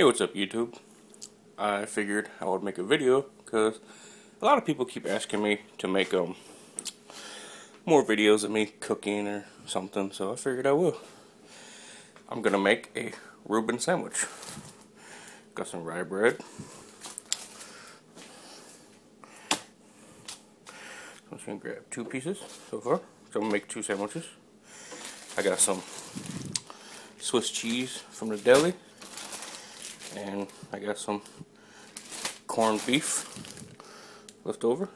Hey, what's up YouTube? I figured I would make a video because a lot of people keep asking me to make um more videos of me cooking or something, so I figured I will. I'm gonna make a Reuben sandwich. Got some rye bread. I'm just gonna grab two pieces so far. So I'm gonna make two sandwiches. I got some Swiss cheese from the deli. And I got some corned beef left over.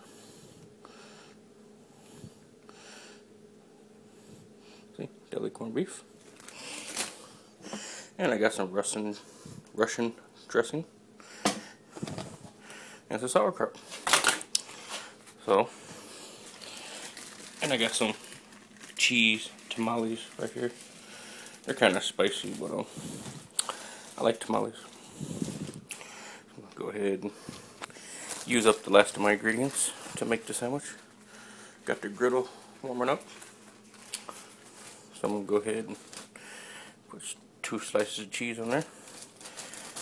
See, deli corned beef. And I got some Russian Russian dressing. And some sauerkraut. So, and I got some cheese tamales right here. They're kind of spicy, but um, I like tamales. Go ahead and use up the last of my ingredients to make the sandwich. Got the griddle warming up. So I'm going to go ahead and put two slices of cheese on there.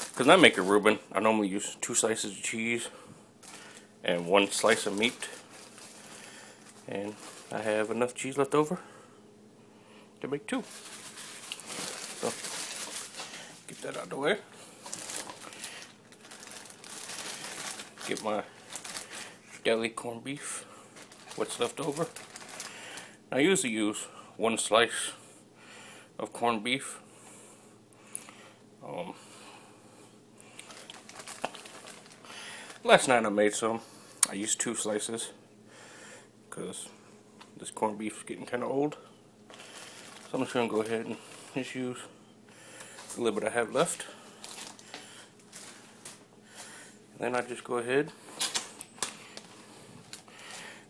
Because I make a Reuben, I normally use two slices of cheese and one slice of meat. And I have enough cheese left over to make two. So, get that out of the way. Get my deli corned beef, what's left over. I usually use one slice of corned beef. Um, last night I made some. I used two slices because this corned beef is getting kind of old. So I'm just going to go ahead and just use a little bit I have left. Then I just go ahead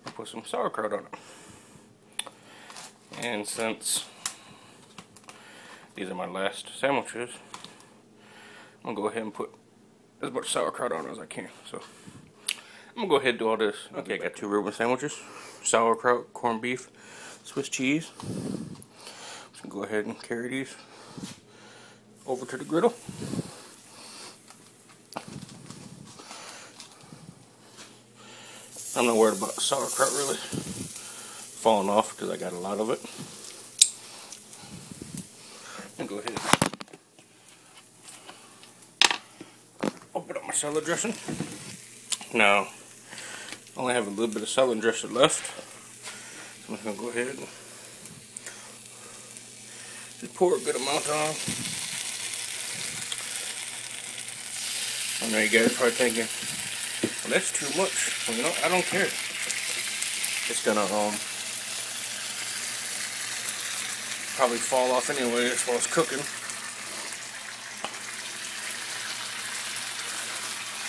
and put some sauerkraut on it. And since these are my last sandwiches, I'm going to go ahead and put as much sauerkraut on as I can. So I'm going to go ahead and do all this. Okay, I got two Reuben sandwiches, sauerkraut, corned beef, Swiss cheese. I'm going to go ahead and carry these over to the griddle. I'm not worried about sauerkraut really falling off because I got a lot of it. And go ahead open up my salad dressing. Now, I only have a little bit of salad dressing left. So I'm just going to go ahead and just pour a good amount on. I know you guys are probably thinking, that's too much. You know, I don't care. It's gonna um probably fall off anyway as far as cooking.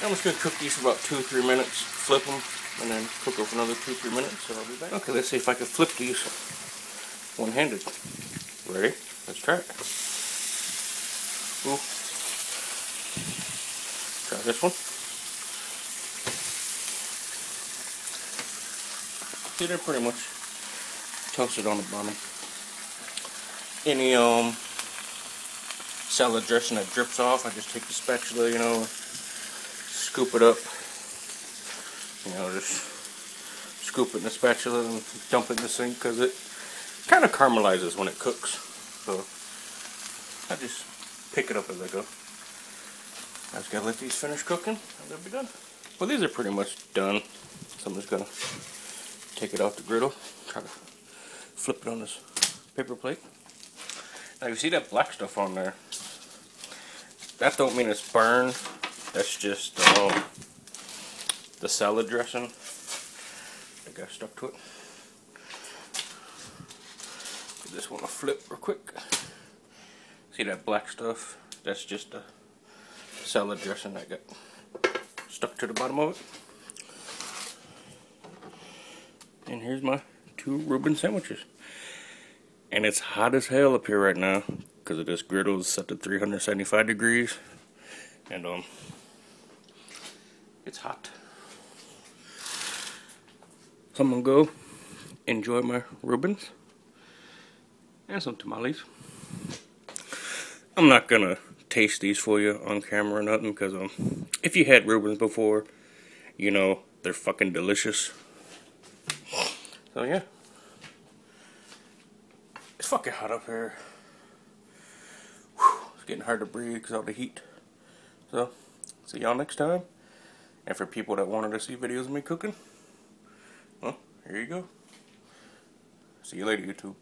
I'm just gonna cook these for about two or three minutes, flip them, and then cook them for another two or three minutes, and I'll be back. Okay, let's see if I can flip these one-handed. Ready? Let's try it. Ooh. Try this one. See, they're pretty much toasted on the bottom. Any um salad dressing that drips off, I just take the spatula, you know, scoop it up. You know, just scoop it in the spatula and dump it in the sink because it kind of caramelizes when it cooks. So I just pick it up as I go. I just gotta let these finish cooking and they'll be done. Well, these are pretty much done. So I'm just gonna take it off the griddle, try to flip it on this paper plate. Now you see that black stuff on there. That don't mean it's burned. That's just um, the salad dressing that got stuck to it. I just want to flip real quick. See that black stuff? That's just the salad dressing that got stuck to the bottom of it. And here's my two Reuben sandwiches. And it's hot as hell up here right now because of this griddle is set to 375 degrees. And um, it's hot. So I'm gonna go enjoy my Reubens and some tamales. I'm not gonna taste these for you on camera or nothing because um, if you had Reubens before, you know they're fucking delicious. So yeah, it's fucking hot up here. Whew, it's getting hard to breathe because of the heat. So, see y'all next time. And for people that wanted to see videos of me cooking, well, here you go. See you later, YouTube.